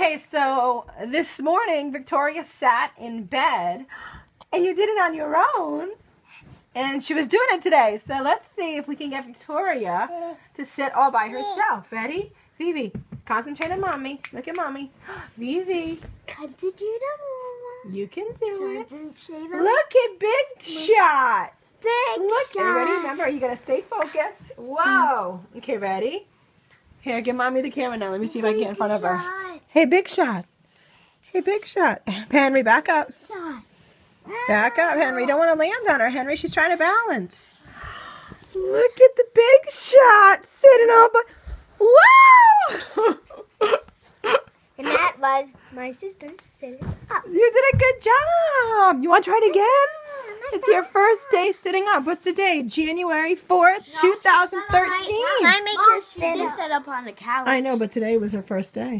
Okay, so this morning Victoria sat in bed and you did it on your own. And she was doing it today. So let's see if we can get Victoria to sit all by herself. Ready? Vivi, concentrate on mommy. Look at mommy. Vivi, Concentrate on you can do it. Look at Big Shot. big Look, shot. are you ready? Remember, you gotta stay focused. Whoa. Okay, ready? Here, give mommy the camera now. Let me see if I can get in front of her. Shot. Hey, Big Shot. Hey, Big Shot. Henry, back up. Shot. Back up, Henry. Don't want to land on her, Henry. She's trying to balance. Look at the Big Shot sitting all by. Whoa! And that was my sister sitting up. you did a good job. You want to try it again? It's your first day sitting up. What's the day? January 4th, 2013. I make her stand did sit up on the couch. I know, but today was her first day.